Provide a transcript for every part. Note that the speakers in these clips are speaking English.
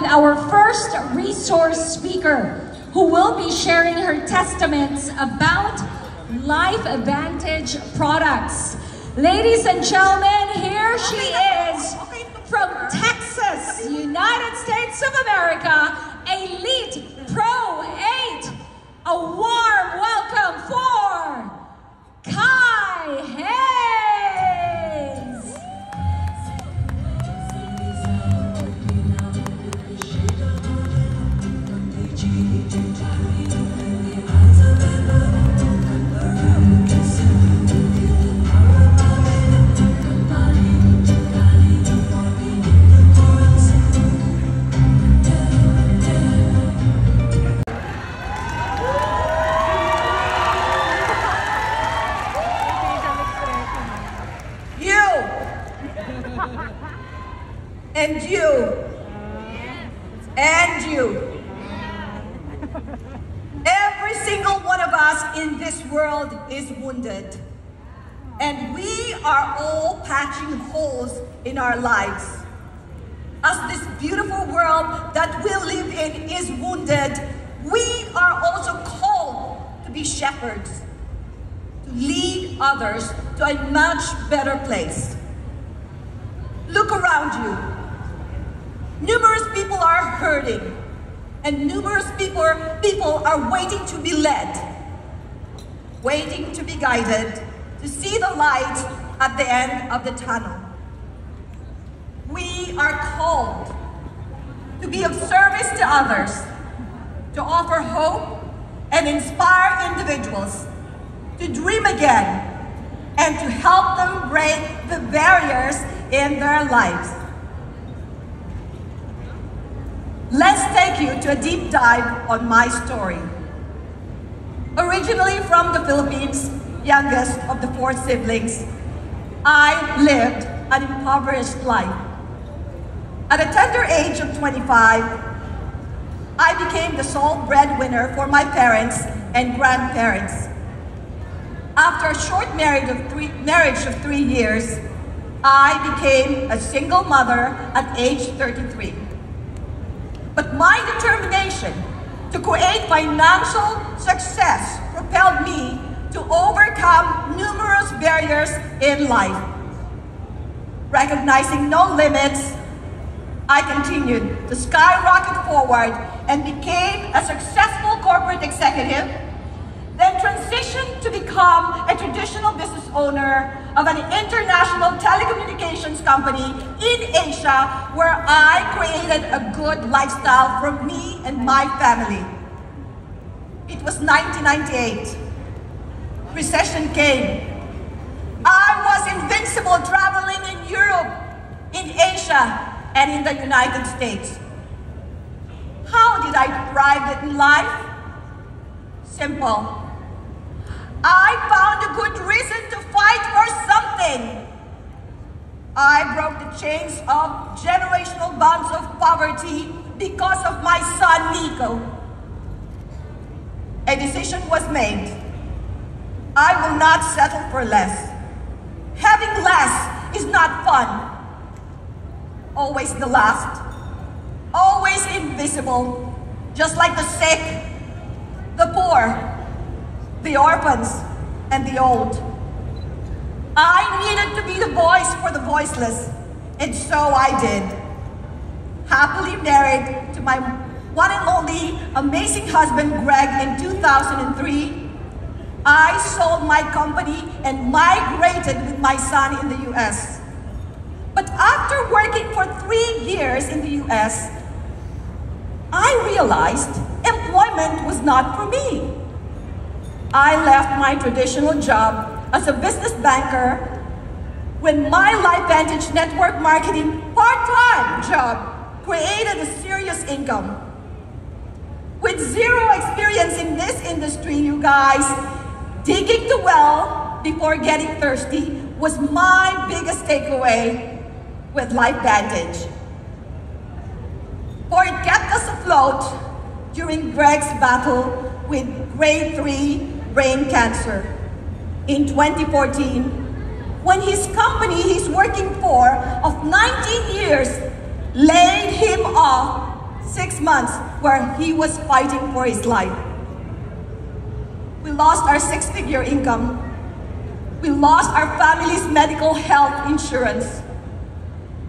with our first resource speaker who will be sharing her testaments about LifeVantage products. Ladies and gentlemen, here she is from Texas, United States of America, Elite Pro 8. A warm welcome for Kai Hayes. And you and you. Every single one of us in this world is wounded. And we are all patching holes in our lives. As this beautiful world that we live in is wounded, we are also called to be shepherds to lead others to a much better place. Look around you. Numerous people are hurting, and numerous people, people are waiting to be led, waiting to be guided, to see the light at the end of the tunnel. We are called to be of service to others, to offer hope and inspire individuals to dream again and to help them break the barriers in their lives. Let's take you to a deep dive on my story. Originally from the Philippines, youngest of the four siblings, I lived an impoverished life. At a tender age of 25, I became the sole breadwinner for my parents and grandparents. After a short marriage of three, marriage of three years, I became a single mother at age 33. But my determination to create financial success propelled me to overcome numerous barriers in life. Recognizing no limits, I continued to skyrocket forward and became a successful corporate executive then transitioned to become a traditional business owner of an international telecommunications company in Asia where I created a good lifestyle for me and my family. It was 1998. Recession came. I was invincible traveling in Europe, in Asia, and in the United States. How did I thrive in life? Simple. I found a good reason to fight for something. I broke the chains of generational bonds of poverty because of my son Nico. A decision was made. I will not settle for less. Having less is not fun. Always the last. Always invisible. Just like the sick, the poor, the orphans, and the old. I needed to be the voice for the voiceless, and so I did. Happily married to my one and only amazing husband, Greg, in 2003, I sold my company and migrated with my son in the US. But after working for three years in the US, I realized employment was not for me. I left my traditional job as a business banker when my LifeVantage network marketing part-time job created a serious income. With zero experience in this industry, you guys, digging the well before getting thirsty was my biggest takeaway with LifeVantage. For it kept us afloat during Greg's battle with grade 3 brain cancer in 2014 when his company he's working for of 19 years laid him off six months where he was fighting for his life. We lost our six-figure income. We lost our family's medical health insurance.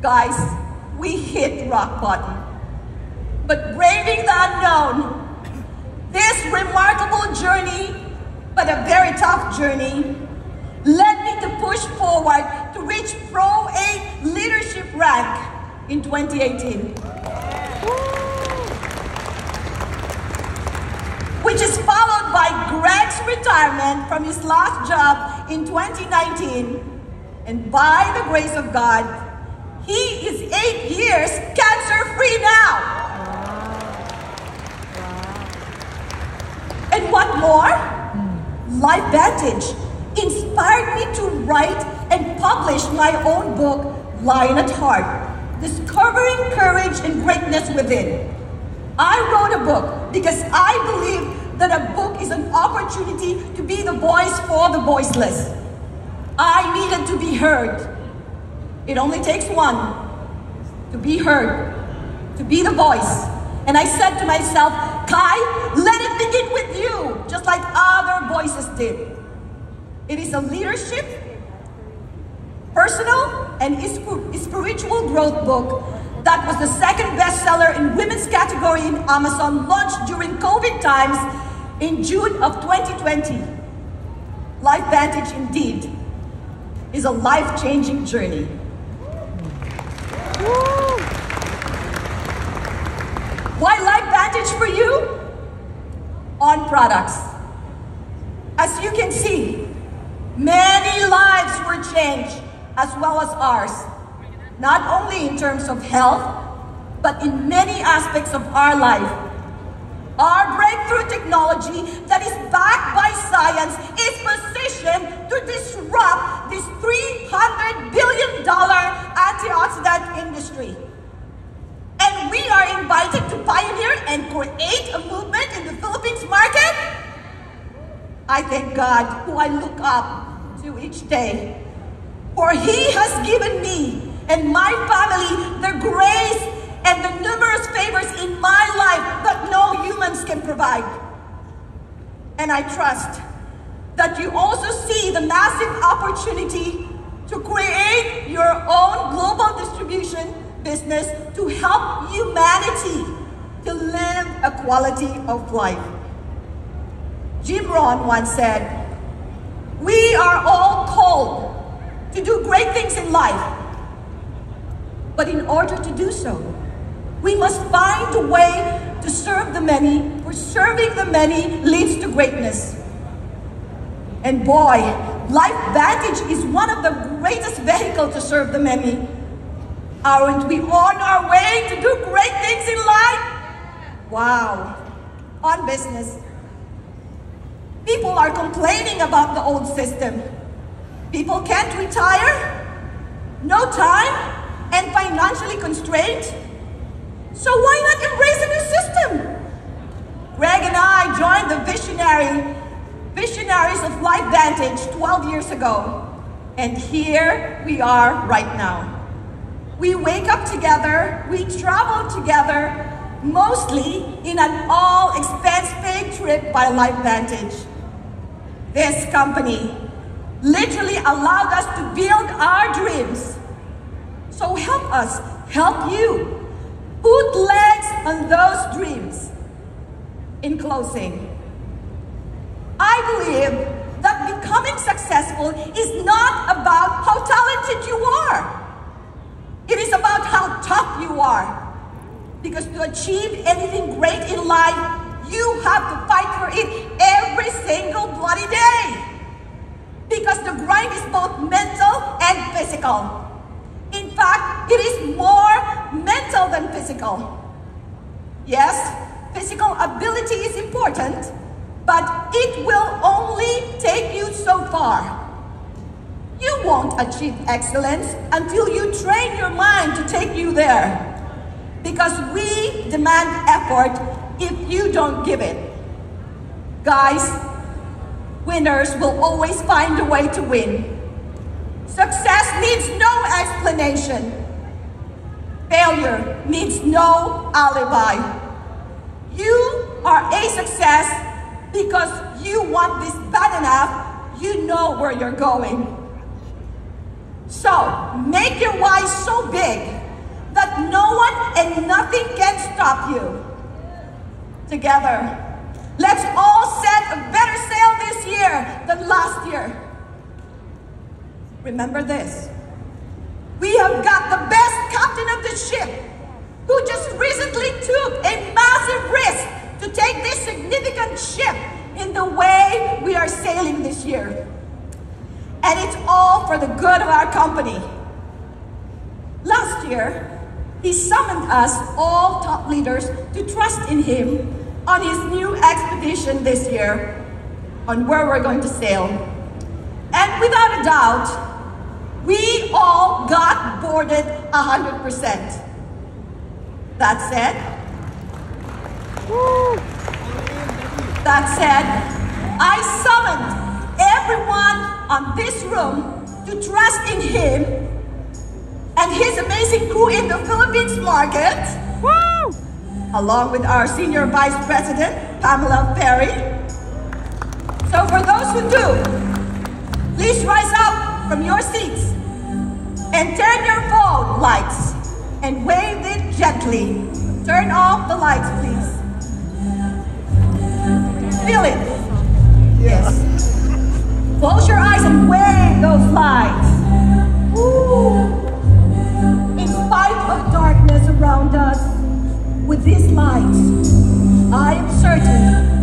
Guys, we hit rock bottom. But braving the unknown, this remarkable journey, but a very tough journey, led me to push forward to reach Pro 8 leadership rank in 2018. Which is followed by Greg's retirement from his last job in 2019. And by the grace of God, he is eight years cancer-free now. And what more? LifeVantage inspired me to write and publish my own book, Lion at Heart, Discovering Courage and Greatness Within. I wrote a book because I believe that a book is an opportunity to be the voice for the voiceless. I needed to be heard. It only takes one to be heard, to be the voice. And I said to myself, Kai, let begin with you, just like other voices did. It is a leadership, personal, and spiritual growth book that was the second bestseller in women's category in Amazon, launched during COVID times in June of 2020. LifeVantage indeed is a life-changing journey. Why LifeVantage for you? On products. As you can see, many lives were changed as well as ours. Not only in terms of health, but in many aspects of our life. Our breakthrough technology that is backed by science is positioned to disrupt this $300 billion antioxidant industry. And we are invited to pioneer and create a movement in the Philippines market. I thank God who I look up to each day. For he has given me and my family the grace and the numerous favors in my life that no humans can provide. And I trust that you also see the massive opportunity to create your own global distribution business to help humanity to live a quality of life. Jim Rohn once said, we are all called to do great things in life. But in order to do so, we must find a way to serve the many, for serving the many leads to greatness. And boy, Life Vantage is one of the greatest vehicles to serve the many Aren't we on our way to do great things in life? Wow. On business. People are complaining about the old system. People can't retire, no time, and financially constrained. So why not embrace a new system? Greg and I joined the visionary, visionaries of LifeVantage 12 years ago. And here we are right now. We wake up together, we travel together, mostly in an all-expense-paid trip by LifeVantage. This company literally allowed us to build our dreams. So help us, help you, put legs on those dreams. In closing, I believe that becoming successful is not about how talented you are. It is about how tough you are. Because to achieve anything great in life, you have to fight for it every single bloody day. Because the grind is both mental and physical. In fact, it is more mental than physical. Yes, physical ability is important, but it will only take you so far. You won't achieve excellence until you train your mind to take you there. Because we demand effort if you don't give it. Guys, winners will always find a way to win. Success needs no explanation. Failure needs no alibi. You are a success because you want this bad enough, you know where you're going. So, make your why so big that no one and nothing can stop you. Together, let's all set a better sail this year than last year. Remember this. We have got the best captain of the ship who just recently took a massive risk to take this significant ship in the way we are sailing this year. And it's all for the good of our company. Last year, he summoned us, all top leaders, to trust in him on his new expedition this year on where we're going to sail. And without a doubt, we all got boarded 100%. That said, that said, I summoned everyone on this room to trust in him and his amazing crew in the Philippines market, Woo! along with our Senior Vice President, Pamela Perry. So for those who do, please rise up from your seats and turn your phone lights and wave it gently. Turn off the lights, please. Feel it. Yes. Close your eyes and wave those lights. Ooh. In spite of darkness around us, with these lights, I am certain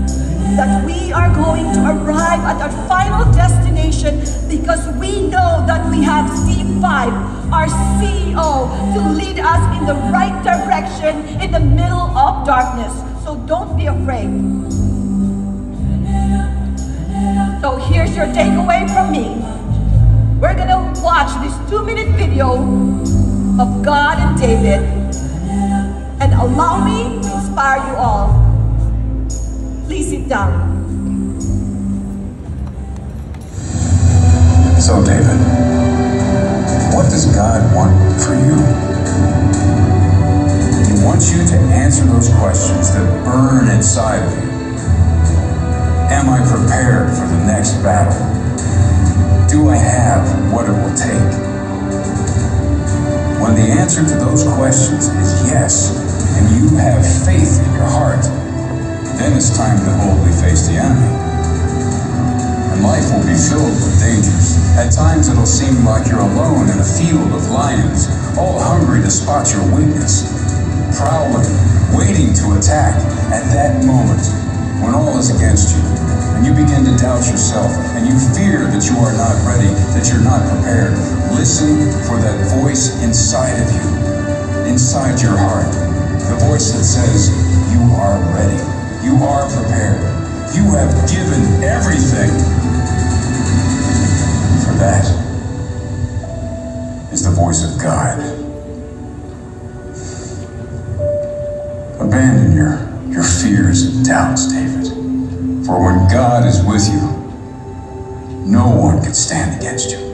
that we are going to arrive at our final destination because we know that we have C5, our CEO, to lead us in the right direction in the middle of darkness. So don't be afraid. So here's your takeaway from me. We're gonna watch this two-minute video of God and David and allow me to inspire you all. Please sit down. So, David, what does God want for you? He wants you to answer those questions that burn inside of you. Am I prepared for the next battle? Do I have what it will take? When the answer to those questions is yes, and you have faith in your heart, then it's time to boldly face the enemy. And life will be filled with dangers. At times it'll seem like you're alone in a field of lions, all hungry to spot your weakness, prowling, waiting to attack. At that moment, when all is against you, and you begin to doubt yourself, and you fear that you are not ready, that you're not prepared, listen for that voice inside of you, inside your heart, the voice that says, you are ready. You are prepared. You have given everything. For that is the voice of God. Abandon your, your fears and doubts, David. For when God is with you, no one can stand against you.